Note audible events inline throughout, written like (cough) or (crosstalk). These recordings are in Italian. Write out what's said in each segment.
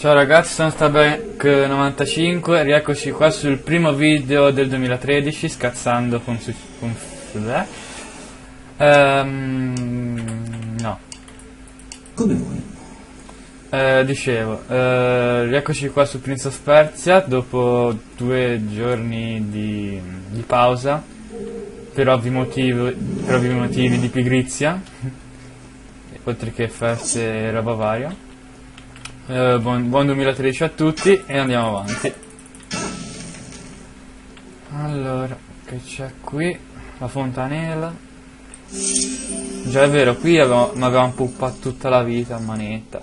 Ciao ragazzi, sono Starbank95 rieccoci qua sul primo video del 2013 scazzando con... Su, con eh? Ehm, no. Come vuoi. Eh, dicevo, eh, rieccoci qua su Prince of Persia dopo due giorni di, di pausa per ovvi, motivi, per ovvi motivi di pigrizia, (laughs) oltre che feste e roba varia. Eh, buon, buon 2013 a tutti e andiamo avanti. Allora, che c'è qui? La fontanella. Già è vero, qui mi avevamo puppato tutta la vita a manetta.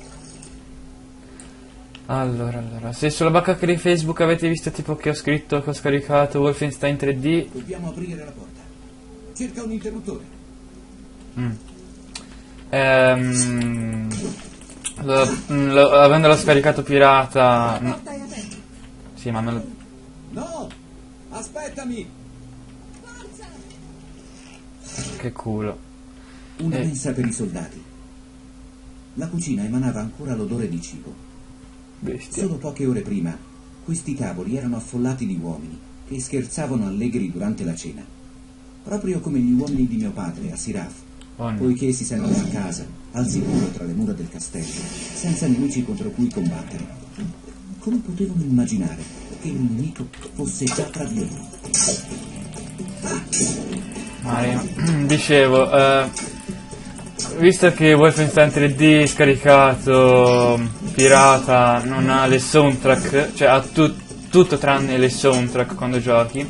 Allora, allora, se sulla bacca di Facebook avete visto tipo che ho scritto che ho scaricato Wolfenstein 3D Dobbiamo aprire la porta. Cerca un interruttore. Mm. Ehm, lo, lo, avendolo scaricato pirata... No. Sì, ma me lo... No! Aspettami! Che culo. Una Eh. mensa per i soldati. La cucina emanava ancora l'odore di cibo. Bestia. Solo poche ore prima, questi tavoli erano affollati di uomini che scherzavano allegri durante la cena. Proprio come gli uomini di mio padre a Siraf. Poiché si sentono a casa, al sicuro tra le mura del castello, senza nemici contro cui combattere. Come potevano immaginare che il nemico fosse già tra di loro? Mario. (clears throat) Dicevo, eh, visto che Wolfenstein 3D scaricato pirata non ha le soundtrack, cioè ha tu- tutto tranne le soundtrack quando giochi,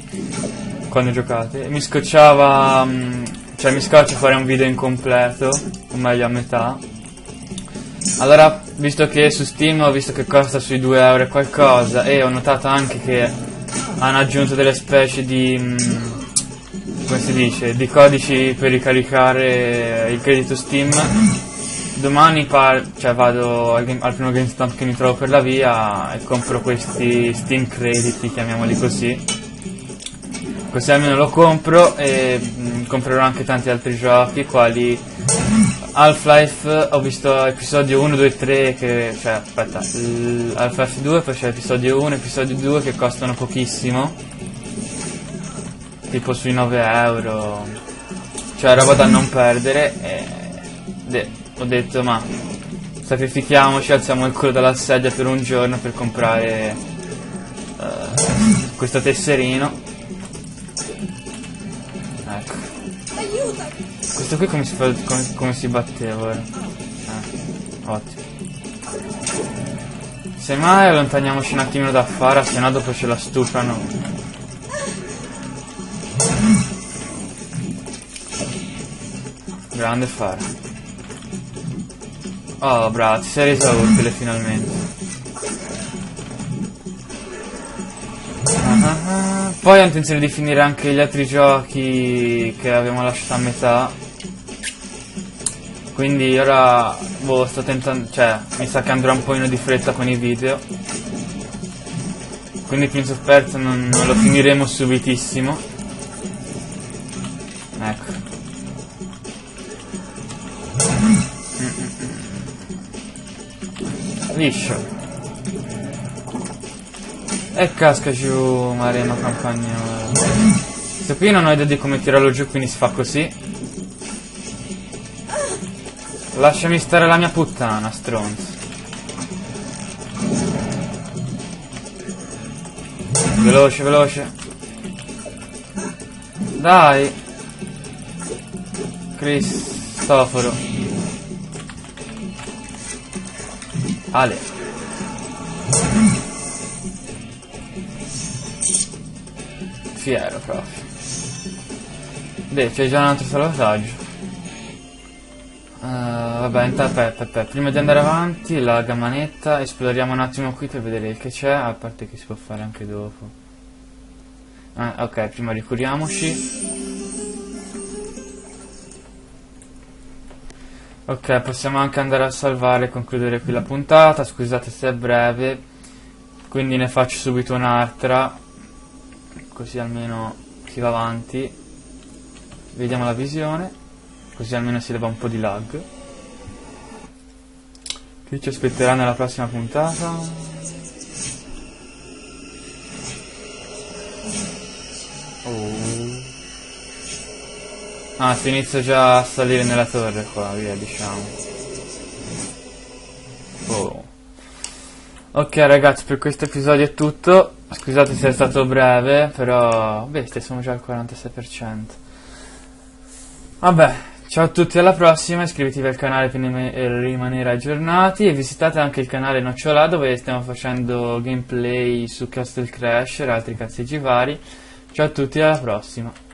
quando giocate, mi scocciava, mm, cioè mi scoccia fare un video incompleto, o meglio a metà. Allora, visto che su Steam ho visto che costa sui 2 euro qualcosa, e ho notato anche che hanno aggiunto delle specie di... mm, come si dice, di codici per ricaricare il credito Steam. Domani cioè vado al, game- al primo GameStop che mi trovo per la via e compro questi Steam crediti, chiamiamoli così. Così almeno lo compro e comprerò anche tanti altri giochi, quali Half-Life, ho visto episodio 1, 2 3 che, cioè aspetta, Half-Life 2 poi c'è episodio 1 episodio 2 che costano pochissimo tipo sui 9 euro cioè roba da non perdere e de- ho detto ma sacrifichiamoci alziamo il culo dalla sedia per un giorno per comprare eh, questo tesserino ecco! Questo qui come si, fa, come, come si batteva ora? Eh, ottimo. Semmai allontaniamoci un attimino da Fara se no dopo ce la stufano. Grande Fara. Oh bravo, ti sei resa utile finalmente. Ah, ah, ah. Poi ho intenzione di finire anche gli altri giochi che abbiamo lasciato a metà quindi ora boh, sto tentando, cioè mi sa che andrò un pochino di fretta con i video. Quindi Prince of Persia non, non lo finiremo subitissimo. Ecco. Liscio. E casca giù Marema Campagnola. Se qui non ho idea di come tirarlo giù, quindi si fa così. Lasciami stare la mia puttana, stronzo. Veloce, veloce. Dai. Cristoforo. Ale. Fiero proprio. Beh, c'è già un altro salvataggio. Vabbè, intanto aspetta, aspetta, prima di andare avanti, la manetta, esploriamo un attimo qui per vedere che c'è, a parte che si può fare anche dopo. Ah, ok, prima ricuriamoci. Ok, possiamo anche andare a salvare e concludere qui la puntata, scusate se è breve, quindi ne faccio subito un'altra, così almeno si va avanti. Vediamo la visione così almeno si leva un po' di lag Che ci aspetterà nella prossima puntata? Oh. Ah, si inizia già a salire nella torre qua, via, diciamo. Oh. Ok ragazzi, per questo episodio è tutto. Scusate se è stato breve, però... Bestia, siamo già al 46%. Vabbè, ciao a tutti, alla prossima, iscrivetevi al canale per rimanere aggiornati e visitate anche il canale Nocciola dove stiamo facendo gameplay su Castle Crash e altri cazzeggi vari. Ciao a tutti, alla prossima.